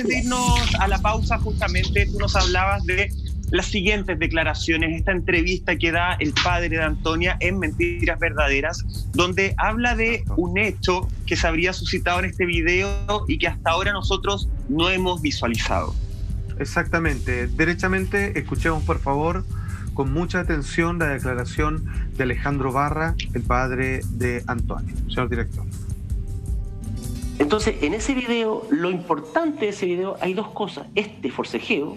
antes de irnos a la pausa, justamente tú nos hablabas de las siguientes declaraciones, esta entrevista que da el padre de Antonia en Mentiras Verdaderas, donde habla de un hecho que se habría suscitado en este video y que hasta ahora nosotros no hemos visualizado. Exactamente. Derechamente, escuchemos por favor con mucha atención la declaración de Alejandro Barra, el padre de Antonia. Señor director. Entonces, en ese video, lo importante de ese video, hay dos cosas. Este forcejeo,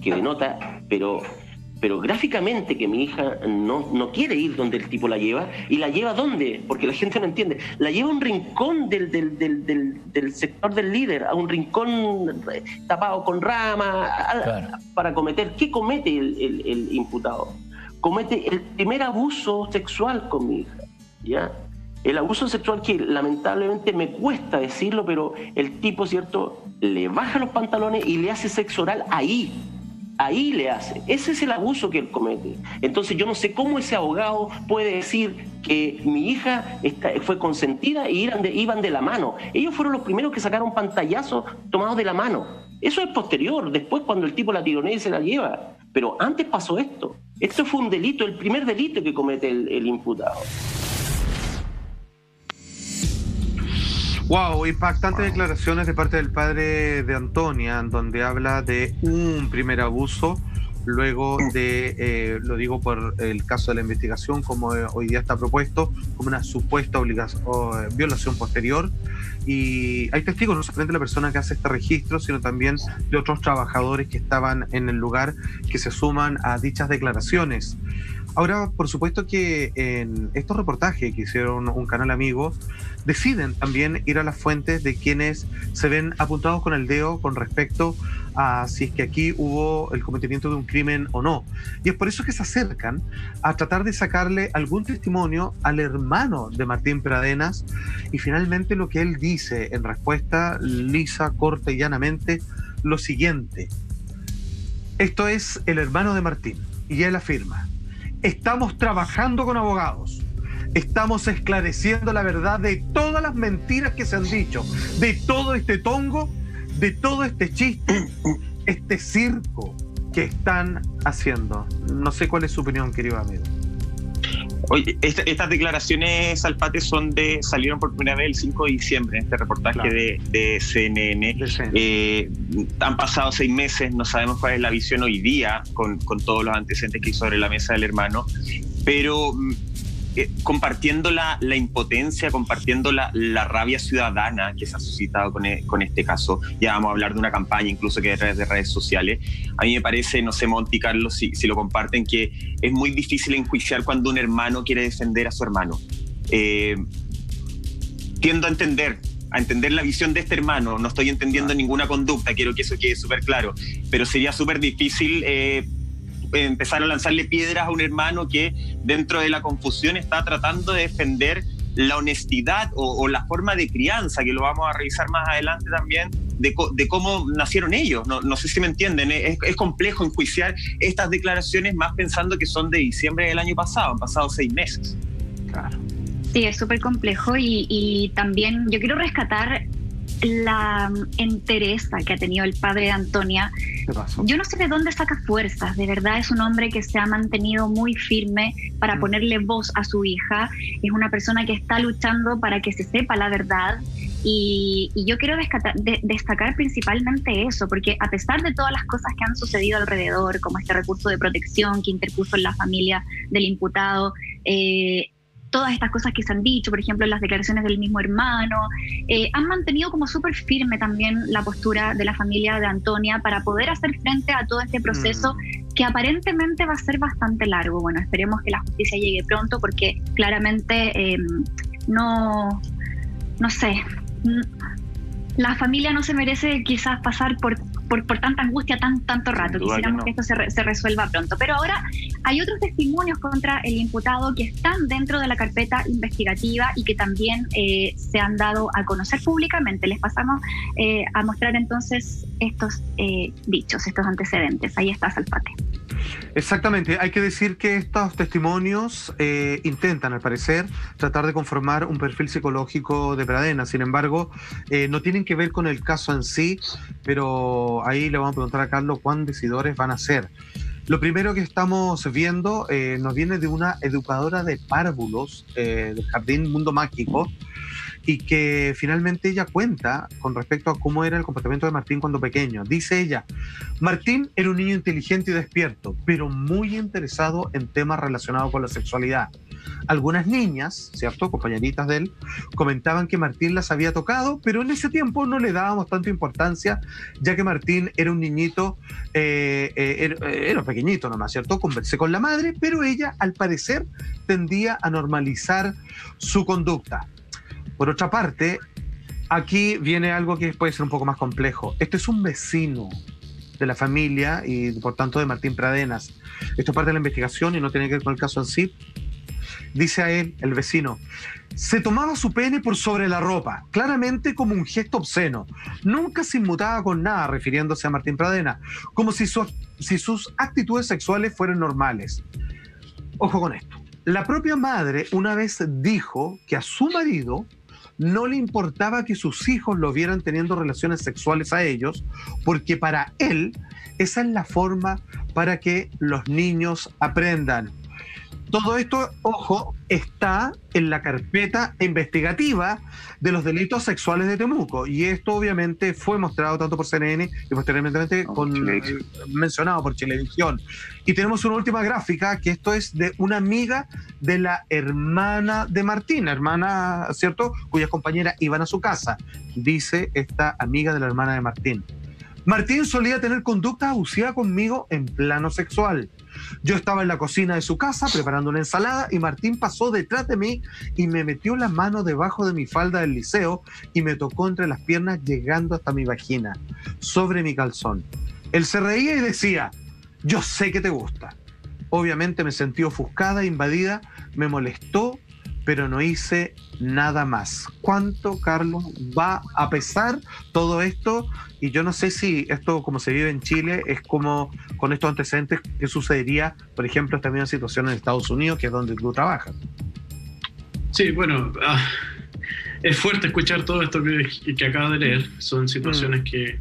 que denota, pero, pero gráficamente que mi hija no, no quiere ir donde el tipo la lleva, y la lleva dónde, porque la gente no entiende, la lleva a un rincón del, del, del, del, sector del líder, a un rincón tapado con rama, para cometer, ¿qué comete el, el imputado? Comete el primer abuso sexual con mi hija, ¿ya? El abuso sexual que lamentablemente me cuesta decirlo, pero el tipo, ¿cierto? Le baja los pantalones y le hace sexo oral ahí. Ahí le hace. Ese es el abuso que él comete. Entonces yo no sé cómo ese abogado puede decir que mi hija fue consentida y iban de, iban de la mano. Ellos fueron los primeros que sacaron pantallazos tomados de la mano. Eso es posterior, después cuando el tipo la tironea y se la lleva. Pero antes pasó esto. Esto fue un delito, el primer delito que comete el imputado. Wow, impactantes declaraciones de parte del padre de Antonia, donde habla de un primer abuso, luego de, eh, lo digo por el caso de la investigación, como hoy día está propuesto, como una supuesta obligación, eh, violación posterior. Y hay testigos, no solamente de la persona que hace este registro, sino también de otros trabajadores que estaban en el lugar que se suman a dichas declaraciones. Ahora, por supuesto que en estos reportajes que hicieron un canal amigo, deciden también ir a las fuentes de quienes se ven apuntados con el dedo con respecto a si es que aquí hubo el cometimiento de un crimen o no. Y es por eso que se acercan a tratar de sacarle algún testimonio al hermano de Martín Pradenas y finalmente lo que él dice en respuesta lisa, corta y llanamente, lo siguiente. Esto es el hermano de Martín y él afirma, estamos trabajando con abogados estamos esclareciendo la verdad de todas las mentiras que se han dicho, de todo este tongo, de todo este chiste, este circo que están haciendo. No sé cuál es su opinión, querido amigo. Oye, estas declaraciones, Alpate, son de, salieron por primera vez el 5 de diciembre en este reportaje de, CNN. Eh, han pasado seis meses, no sabemos cuál es la visión hoy día con, con todos los antecedentes que hay sobre la mesa del hermano, pero mm, eh, compartiendo la, impotencia, compartiendo la, rabia ciudadana que se ha suscitado e, con, este caso. Ya vamos a hablar de una campaña incluso que es de redes sociales. A mí me parece, no sé, Monti Carlos, si, lo comparten, que es muy difícil enjuiciar cuando un hermano quiere defender a su hermano. Eh, tiendo a entender a entender la visión de este hermano. No estoy entendiendo ninguna conducta, quiero que eso quede súper claro. Pero sería súper difícil eh, empezar a lanzarle piedras a un hermano que dentro de la confusión está tratando de defender la honestidad o, la forma de crianza, que lo vamos a revisar más adelante también, de, cómo nacieron ellos. No, sé si me entienden, es, complejo enjuiciar estas declaraciones más pensando que son de diciembre del año pasado, han pasado seis meses. Claro. Sí, es súper complejo y, y también yo quiero rescatar la entereza que ha tenido el padre de Antonia. Yo no sé de dónde saca fuerzas, de verdad es un hombre que se ha mantenido muy firme para mm. ponerle voz a su hija, es una persona que está luchando para que se sepa la verdad y, yo quiero destacar principalmente eso, porque a pesar de todas las cosas que han sucedido alrededor, como este recurso de protección que interpuso en la familia del imputado, eh, todas estas cosas que se han dicho, por ejemplo, las declaraciones del mismo hermano, eh, han mantenido como súper firme también la postura de la familia de Antonia para poder hacer frente a todo este proceso mm. que aparentemente va a ser bastante largo. Bueno, esperemos que la justicia llegue pronto porque claramente em, no, no sé, la familia no se merece quizás pasar por por, tanta angustia tan, tanto rato. Quisiéramos que esto se, se, resuelva pronto. Pero ahora hay otros testimonios contra el imputado que están dentro de la carpeta investigativa y que también eh, se han dado a conocer públicamente. Les pasamos eh, a mostrar entonces estos eh, dichos, estos antecedentes. Ahí está Salpate. Exactamente, hay que decir que estos testimonios eh, intentan, al parecer, tratar de conformar un perfil psicológico de Pradena. Sin embargo, eh, no tienen que ver con el caso en sí, pero ahí le vamos a preguntar a Carlos cuán decidores van a ser. Lo primero que estamos viendo eh, nos viene de una educadora de párvulos del Jardín Mundo Mágico, y que finalmente ella cuenta con respecto a cómo era el comportamiento de Martín cuando pequeño. Dice ella, Martín era un niño inteligente y despierto, pero muy interesado en temas relacionados con la sexualidad. Algunas niñas, ¿cierto? Compañeritas de él, comentaban que Martín las había tocado, pero en ese tiempo no le dábamos tanta importancia, ya que Martín era un niñito, eh, eh, era, era pequeñito nomás, ¿cierto? Conversé con la madre, pero ella al parecer tendía a normalizar su conducta. Por otra parte, aquí viene algo que puede ser un poco más complejo. Este es un vecino de la familia y por tanto de Martín Pradenas. Esto es parte de la investigación y no tiene que ver con el caso en sí. Dice a él, el vecino, se tomaba su pene por sobre la ropa, claramente como un gesto obsceno. Nunca se inmutaba con nada, refiriéndose a Martín Pradena, como si, si sus actitudes sexuales fueran normales. Ojo con esto. La propia madre una vez dijo que a su marido no le importaba que sus hijos lo vieran teniendo relaciones sexuales a ellos, porque para él esa es la forma para que los niños aprendan. Todo esto, ojo, está en la carpeta investigativa de los delitos sexuales de Temuco. Y esto obviamente fue mostrado tanto por CNN y posteriormente con, eh, mencionado por Televisión. Y tenemos una última gráfica, que esto es de una amiga de la hermana de Martín, hermana, ¿cierto? Cuyas compañeras iban a su casa. Dice esta amiga de la hermana de Martín. Martín solía tener conducta abusiva conmigo en plano sexual. Yo estaba en la cocina de su casa preparando una ensalada y Martín pasó detrás de mí y me metió la mano debajo de mi falda del liceo y me tocó entre las piernas llegando hasta mi vagina, sobre mi calzón. Él se reía y decía, yo sé que te gusta. Obviamente me sentí ofuscada, invadida, me molestó, pero no hice nada más. ¿Cuánto, Carlos, va a pesar todo esto y yo no sé si esto, como se vive en Chile, es como con estos antecedentes que sucedería, por ejemplo, esta misma situación en Estados Unidos, que es donde tú trabajas. Sí, bueno, ah, es fuerte escuchar todo esto que, que acabas de leer. Son situaciones mm. que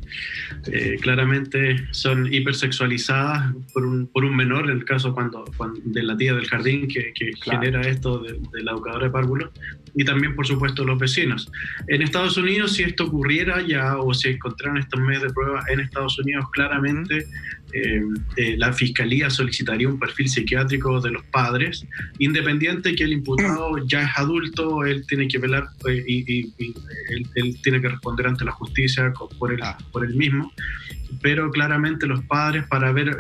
eh, claramente son hipersexualizadas por un, por un menor, en el caso cuando, de la tía del jardín que, genera esto de, la educadora de párvulos, y también, por supuesto, los vecinos. En Estados Unidos, si esto ocurriera ya o se encontraran estos medios de prueba en Estados Unidos, claramente eh, eh, la fiscalía solicitaría un perfil psiquiátrico de los padres, independiente que el imputado ya es adulto, él tiene que velar eh, y, él, tiene que responder ante la justicia por él, por él mismo pero claramente los padres para ver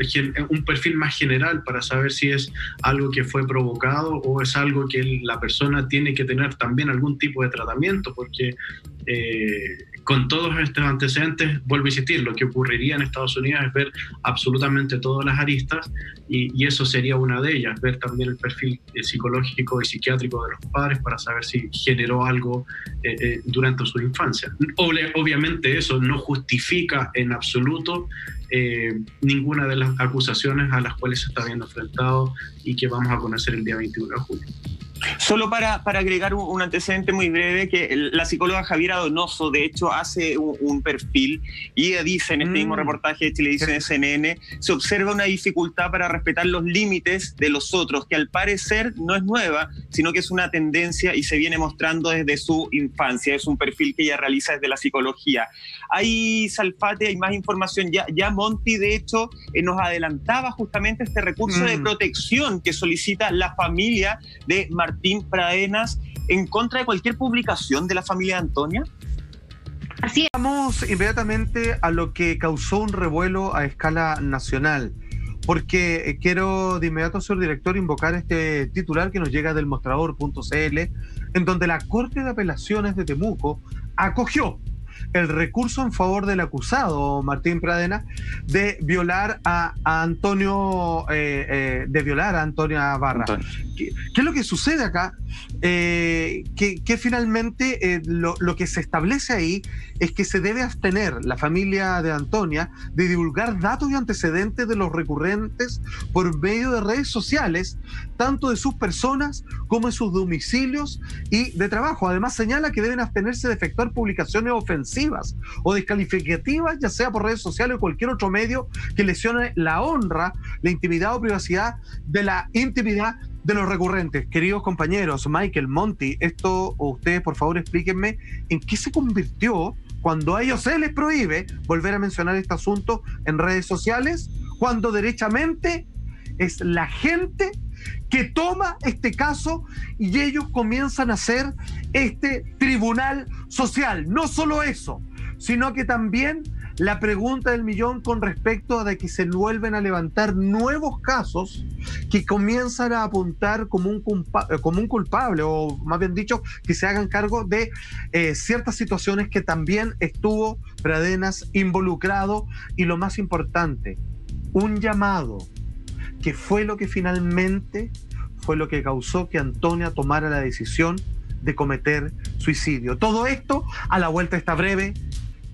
un perfil más general, para saber si es algo que fue provocado o es algo que la persona tiene que tener también algún tipo de tratamiento, porque eh, con todos estos antecedentes, vuelvo a insistir, lo que ocurriría en Estados Unidos es ver absolutamente todas las aristas y, eso sería una de ellas, ver también el perfil eh, psicológico y psiquiátrico de los padres para saber si generó algo eh, durante su infancia. Obviamente eso no justifica en absoluto ninguna de las acusaciones a las cuales se está viendo enfrentado y que vamos a conocer el día 21 de julio. Solo para, para agregar un, antecedente muy breve, que la psicóloga Javiera Donoso, de hecho, hace un, perfil y ella dice en este mismo mm. reportaje de Televisión CNN, se observa una dificultad para respetar los límites de los otros, que al parecer no es nueva, sino que es una tendencia y se viene mostrando desde su infancia. Es un perfil que ella realiza desde la psicología. Hay, Salfate, hay más información. Ya, ya Monty, de hecho, eh, nos adelantaba justamente este recurso de mm. protección que solicita la familia de Martín Pradenas en contra de cualquier publicación de la familia de Antonia? Así Vamos inmediatamente a lo que causó un revuelo a escala nacional, porque eh, quiero de inmediato, señor director, invocar este titular que nos llega del mostrador.cl, en donde la Corte de Apelaciones de Temuco acogió el recurso en favor del acusado, Martín Pradena, de violar a, Antonio, eh, eh, de violar a Antonia Barra. ¿Qué, es lo que sucede acá? eh, que, finalmente eh, lo, que se establece ahí es que se debe abstener la familia de Antonia de divulgar datos y antecedentes de los recurrentes por medio de redes sociales, tanto de sus personas como de sus domicilios y de trabajo. Además señala que deben abstenerse de efectuar publicaciones ofensivas o descalificativas, ya sea por redes sociales o cualquier otro medio que lesione la honra, la intimidad o privacidad de la intimidad de los recurrentes. Queridos compañeros, Michael, Monty, esto, ustedes por favor explíquenme en qué se convirtió cuando a ellos se les prohíbe volver a mencionar este asunto en redes sociales, cuando derechamente es la gente que toma este caso y ellos comienzan a hacer este tribunal social. No solo eso, sino que también la pregunta del millón con respecto a de que se vuelven a levantar nuevos casos que comienzan a apuntar como un, eh, culpable, o más bien dicho, que se hagan cargo de eh, ciertas situaciones que también estuvo Pradenas involucrado y lo más importante, un llamado que fue lo que finalmente fue lo que causó que Antonia tomara la decisión de cometer suicidio. Todo esto a la vuelta esta breve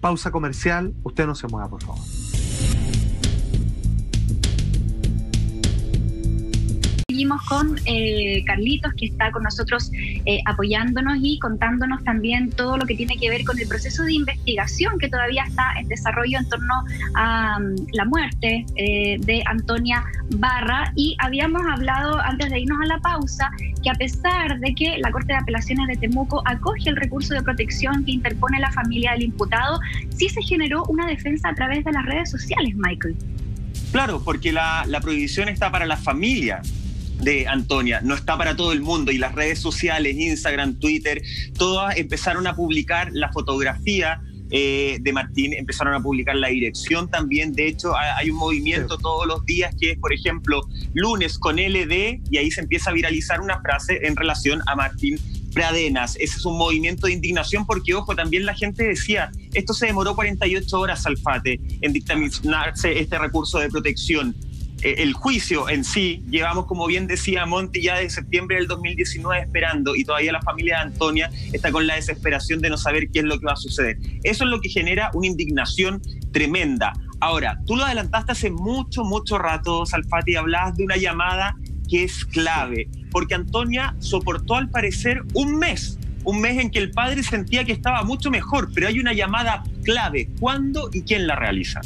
pausa comercial. Usted no se mueva, por favor. Seguimos con eh, Carlitos, que está con nosotros eh, apoyándonos y contándonos también todo lo que tiene que ver con el proceso de investigación que todavía está en desarrollo en torno a mm, la muerte eh, de Antonia Barra. Y habíamos hablado antes de irnos a la pausa que a pesar de que la Corte de Apelaciones de Temuco acoge el recurso de protección que interpone la familia del imputado, sí se generó una defensa a través de las redes sociales, Michael. Claro, porque la, la prohibición está para la familia de Antonia, no está para todo el mundo y las redes sociales, Instagram, Twitter, todas empezaron a publicar la fotografía eh, de Martín, empezaron a publicar la dirección también. De hecho, hay un movimiento todos los días que es, por ejemplo, lunes con LD y ahí se empieza a viralizar una frase en relación a Martín Pradenas. Ese es un movimiento de indignación porque, ojo, también la gente decía, esto se demoró 48 horas, Alfate, en dictaminarse este recurso de protección. Eh, el juicio en sí, llevamos, como bien decía Monti, ya de septiembre del 2019 esperando y todavía la familia de Antonia está con la desesperación de no saber qué es lo que va a suceder. Eso es lo que genera una indignación tremenda. Ahora, tú lo adelantaste hace mucho, mucho rato, Salfati, hablabas de una llamada que es clave, porque Antonia soportó al parecer un mes un mes en que el padre sentía que estaba mucho mejor, pero hay una llamada clave. ¿Cuándo y quién la realiza?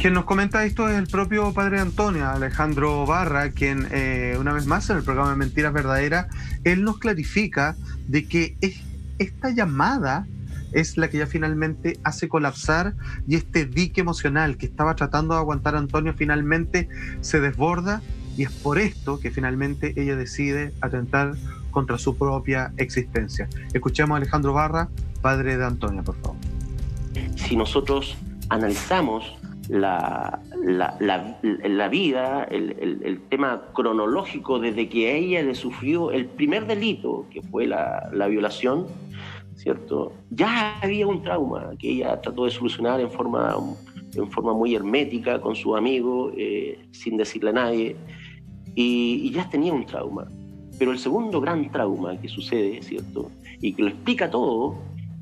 Quien nos comenta esto es el propio padre Antonio, Alejandro Barra, quien eh, una vez más en el programa de Mentiras Verdaderas, él nos clarifica de que esta llamada es la que ya finalmente hace colapsar y este dique emocional que estaba tratando de aguantar Antonio finalmente se desborda y es por esto que finalmente ella decide atentar contra su propia existencia. Escuchemos a Alejandro Barra, padre de Antonio, por favor. Si nosotros analizamos la, la, vida, el, tema cronológico desde que ella le sufrió el primer delito, que fue la, violación, ¿cierto? Ya había un trauma que ella trató de solucionar en forma, en forma muy hermética con su amigo, eh, sin decirle a nadie, y, y ya tenía un trauma. Pero el segundo gran trauma que sucede, ¿cierto? Y que lo explica todo,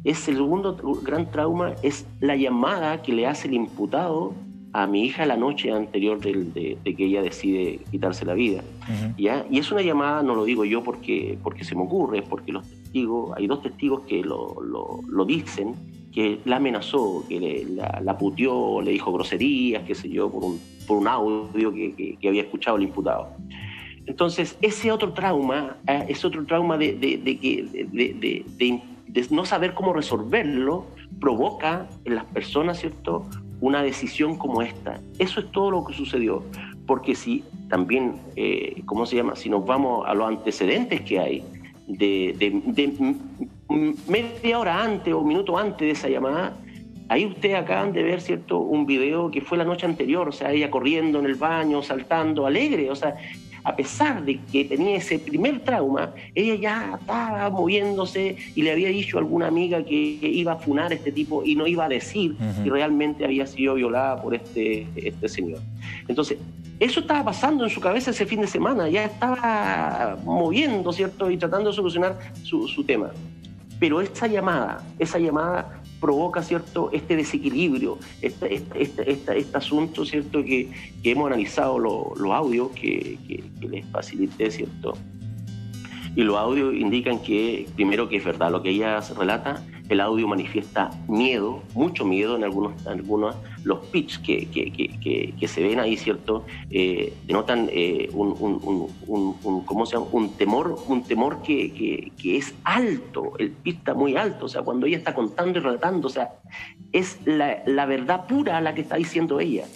es el segundo gran trauma, es la llamada que le hace el imputado a mi hija la noche anterior de, que ella decide quitarse la vida. ¿ya? Y es una llamada, no lo digo yo porque, porque se me ocurre, es porque los testigos, hay dos testigos que lo, lo, dicen, que la amenazó, que la, la, puteó, le dijo groserías, qué sé yo, por un, por un audio que, que, había escuchado el imputado. Entonces, ese otro trauma, eh, ese otro trauma de, de, de, de de no saber cómo resolverlo, provoca en las personas, ¿cierto?, una decisión como esta. Eso es todo lo que sucedió. Porque si también, eh, ¿cómo se llama? Si nos vamos a los antecedentes que hay, de, media hora antes o minuto antes de esa llamada, ahí ustedes acaban de ver, ¿cierto? Un video que fue la noche anterior, o sea, ella corriendo en el baño, saltando, alegre, o sea, a pesar de que tenía ese primer trauma, ella ya estaba moviéndose y le había dicho a alguna amiga que iba a funar a este tipo y no iba a decir que realmente había sido violada por este, este señor. Entonces, Eso estaba pasando en su cabeza ese fin de semana, ya estaba moviendo, ¿cierto? Y tratando de solucionar su, su tema. Pero esa llamada, esa llamada provoca cierto este desequilibrio, este, este, este, este, este asunto cierto que, que hemos analizado los audios que, que, que, les facilité cierto y los audios indican que primero que es verdad lo que ella relata el audio manifiesta miedo, mucho miedo en algunos, algunos los pitch que, que, que, que, se ven ahí, ¿cierto? Eh, denotan eh, un, un, un, ¿cómo se llama? un temor, un temor que, es alto, el pitch está muy alto, o sea, cuando ella está contando y relatando, o sea, es la verdad pura la que está diciendo ella.